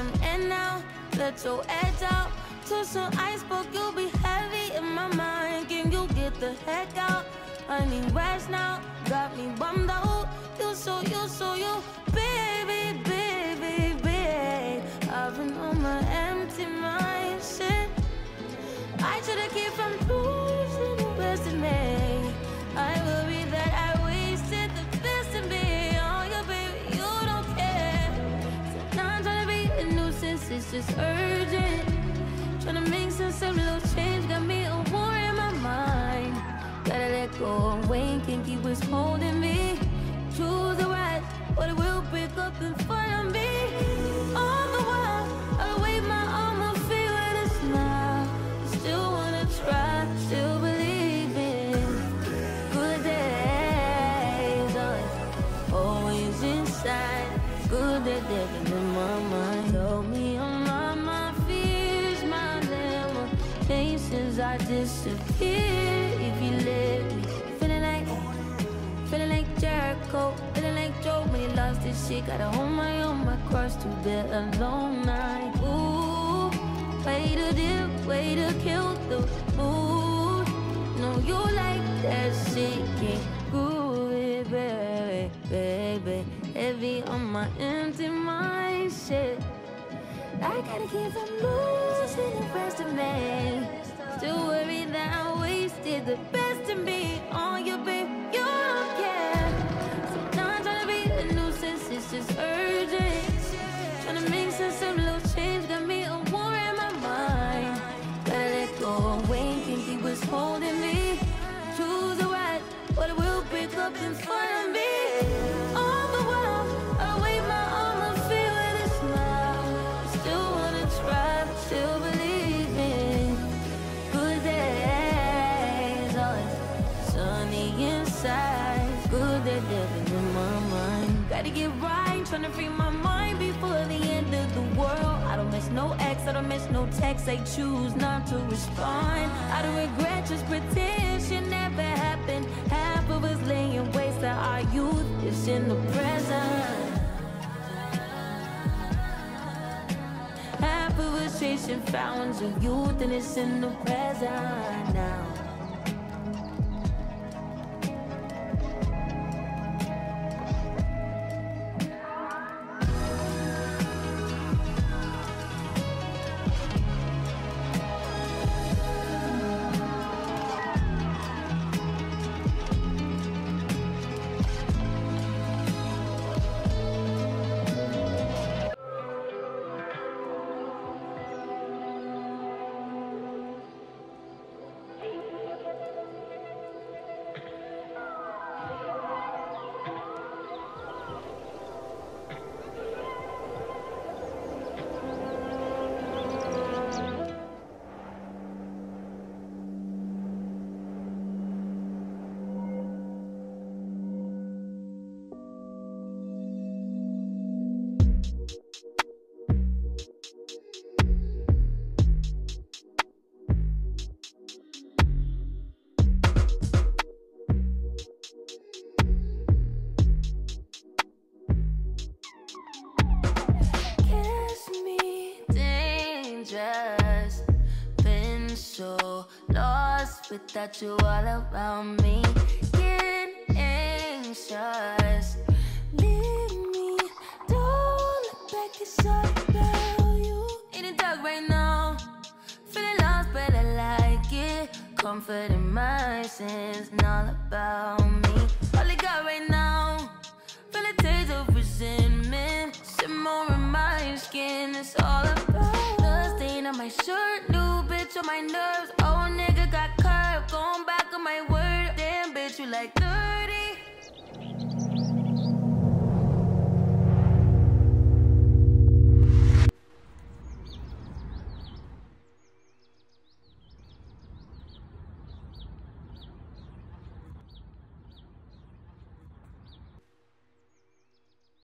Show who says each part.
Speaker 1: some now. Let your edge out. To some iceberg, you'll be heavy in my mind. Can you get the heck out? I need rest now. Got me bummed out. You so, you so, you, Of little change, got me a war in my mind. Gotta let go away, can't keep what's holding me. Choose the right, or it will break up and front limitations. I disappear if you let me. Feeling like, feeling like Jericho, feeling like Job when he lost his shit. Gotta hold my own, my cross to bear alone night. Ooh, way to dip, way to kill the mood. No, you like that shit, can't groove it, baby, baby. Heavy on my empty mind, shit. I gotta keep from losing the rest of I wake my armor filled with smiles. Still wanna try, still believe in good days. Sunny inside, good days living in my mind. Gotta get right, tryna free my mind before the end of the world. I don't miss no ex, I don't miss no text. They choose not to respond. I don't regret, just pretend shit never happened. Is in the present. Half of us chasing fountains of youth and it's in the present now. without you all around me. Getting anxious. Leave me, don't look back, it's all about you. In the dark right now, feeling lost, but I like it. Comfort in my sins, all about me. All I got right now. you like the